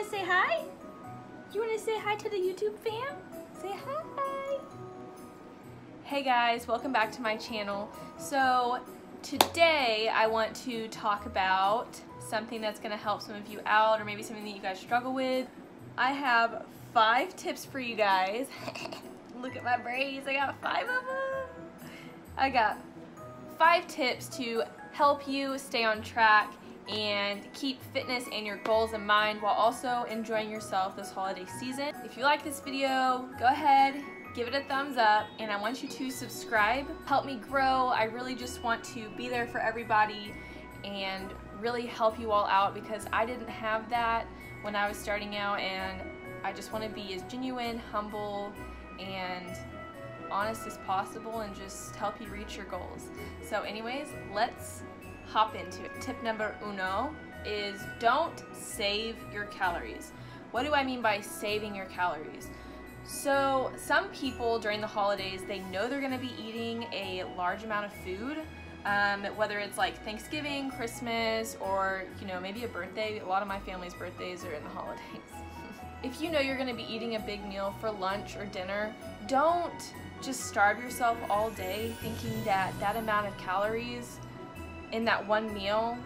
want to say hi? You want to say hi to the YouTube fam? Say hi. Hey guys, welcome back to my channel. So today I want to talk about something that's going to help some of you out or maybe something that you guys struggle with. I have five tips for you guys. Look at my braids, I got five of them. I got five tips to help you stay on track and keep fitness and your goals in mind while also enjoying yourself this holiday season. If you like this video, go ahead, give it a thumbs up, and I want you to subscribe. Help me grow. I really just want to be there for everybody and really help you all out because I didn't have that when I was starting out and I just want to be as genuine, humble, and honest as possible and just help you reach your goals. So anyways, let's hop into it. Tip number uno is don't save your calories. What do I mean by saving your calories? So some people during the holidays, they know they're gonna be eating a large amount of food, um, whether it's like Thanksgiving, Christmas, or you know maybe a birthday. A lot of my family's birthdays are in the holidays. if you know you're gonna be eating a big meal for lunch or dinner, don't just starve yourself all day thinking that that amount of calories in that one meal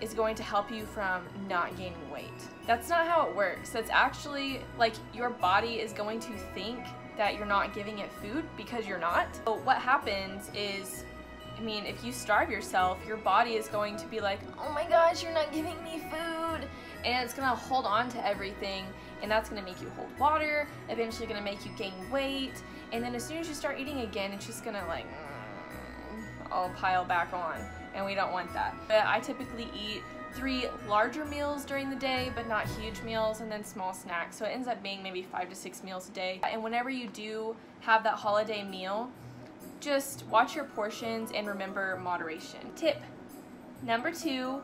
is going to help you from not gaining weight. That's not how it works. That's actually like your body is going to think that you're not giving it food because you're not. So what happens is, I mean, if you starve yourself, your body is going to be like, oh my gosh, you're not giving me food. And it's gonna hold on to everything and that's gonna make you hold water, eventually gonna make you gain weight. And then as soon as you start eating again, it's just gonna like, mm, all pile back on and we don't want that. But I typically eat three larger meals during the day, but not huge meals, and then small snacks. So it ends up being maybe five to six meals a day. And whenever you do have that holiday meal, just watch your portions and remember moderation. Tip number two,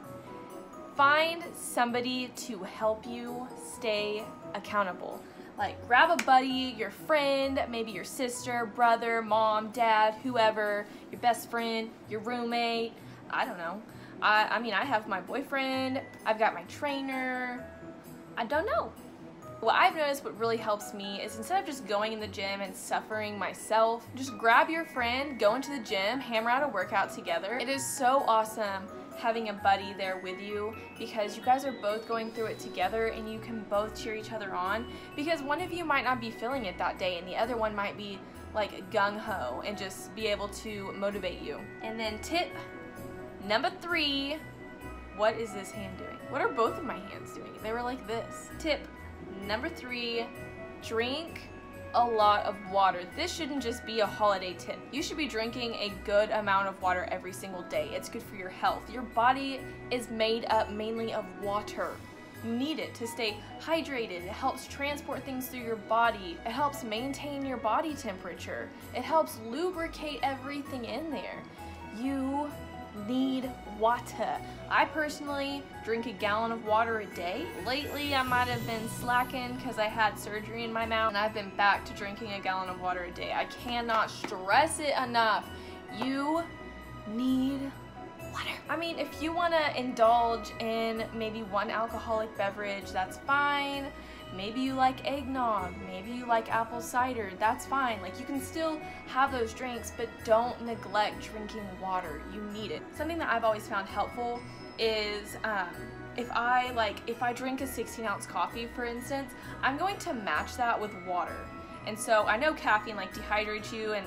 find somebody to help you stay accountable. Like grab a buddy, your friend, maybe your sister, brother, mom, dad, whoever, your best friend, your roommate, I don't know. I, I mean, I have my boyfriend, I've got my trainer, I don't know. What I've noticed what really helps me is instead of just going in the gym and suffering myself, just grab your friend, go into the gym, hammer out a workout together. It is so awesome having a buddy there with you because you guys are both going through it together and you can both cheer each other on because one of you might not be feeling it that day and the other one might be like gung-ho and just be able to motivate you. And then tip Number three, what is this hand doing? What are both of my hands doing? They were like this. Tip number three, drink a lot of water. This shouldn't just be a holiday tip. You should be drinking a good amount of water every single day. It's good for your health. Your body is made up mainly of water. You need it to stay hydrated. It helps transport things through your body. It helps maintain your body temperature. It helps lubricate everything in there. You need water. I personally drink a gallon of water a day. Lately, I might have been slacking because I had surgery in my mouth and I've been back to drinking a gallon of water a day. I cannot stress it enough. You need water. I mean, if you want to indulge in maybe one alcoholic beverage, that's fine. Maybe you like eggnog, maybe you like apple cider, that's fine. Like you can still have those drinks, but don't neglect drinking water. You need it. Something that I've always found helpful is um, if I like, if I drink a 16 ounce coffee, for instance, I'm going to match that with water. And so I know caffeine like dehydrates you and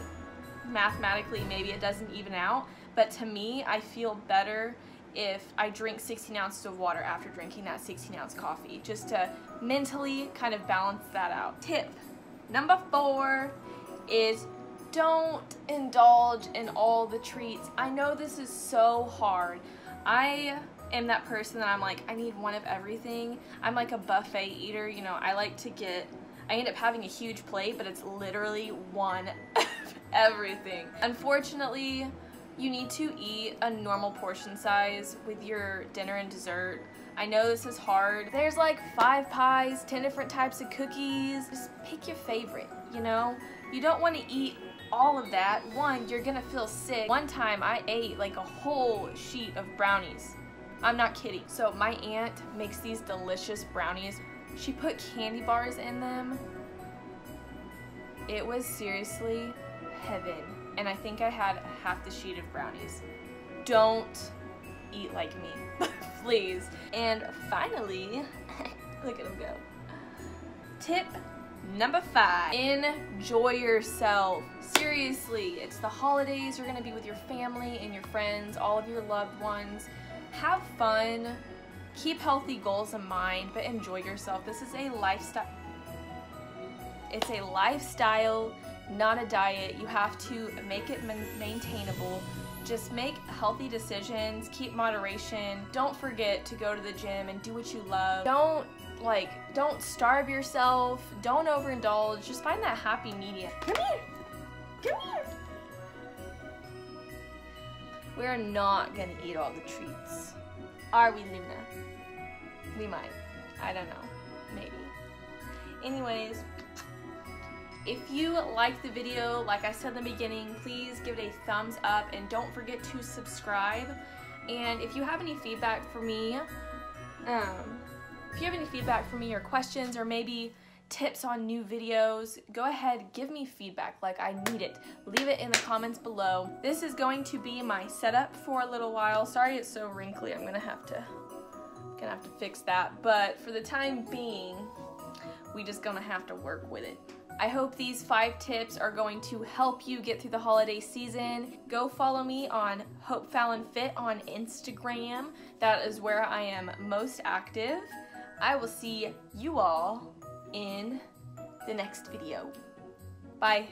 mathematically maybe it doesn't even out, but to me, I feel better if I drink 16 ounces of water after drinking that 16 ounce coffee, just to mentally kind of balance that out. Tip number four is don't indulge in all the treats. I know this is so hard. I am that person that I'm like, I need one of everything. I'm like a buffet eater, you know, I like to get, I end up having a huge plate, but it's literally one of everything. Unfortunately, you need to eat a normal portion size with your dinner and dessert. I know this is hard. There's like five pies, 10 different types of cookies. Just pick your favorite, you know? You don't want to eat all of that. One, you're gonna feel sick. One time I ate like a whole sheet of brownies. I'm not kidding. So my aunt makes these delicious brownies She put candy bars in them. It was seriously heaven. And I think I had half the sheet of brownies. Don't eat like me, please. And finally, look at them go. Tip number five, enjoy yourself. Seriously, it's the holidays. You're gonna be with your family and your friends, all of your loved ones. Have fun, keep healthy goals in mind, but enjoy yourself. This is a lifestyle. It's a lifestyle, not a diet. You have to make it maintainable. Just make healthy decisions, keep moderation. Don't forget to go to the gym and do what you love. Don't like, don't starve yourself. Don't overindulge. Just find that happy medium. Come here. Come here. We're not gonna eat all the treats. Are we, Luna? We might. I don't know. Maybe. Anyways, if you liked the video, like I said in the beginning, please give it a thumbs up and don't forget to subscribe. And if you have any feedback for me, um, if you have any feedback for me or questions or maybe tips on new videos, go ahead, give me feedback, like I need it. Leave it in the comments below. This is going to be my setup for a little while. Sorry it's so wrinkly, I'm gonna have to, gonna have to fix that. But for the time being, we just gonna have to work with it. I hope these five tips are going to help you get through the holiday season. Go follow me on Hope Falen Fit on Instagram. That is where I am most active. I will see you all in the next video. Bye.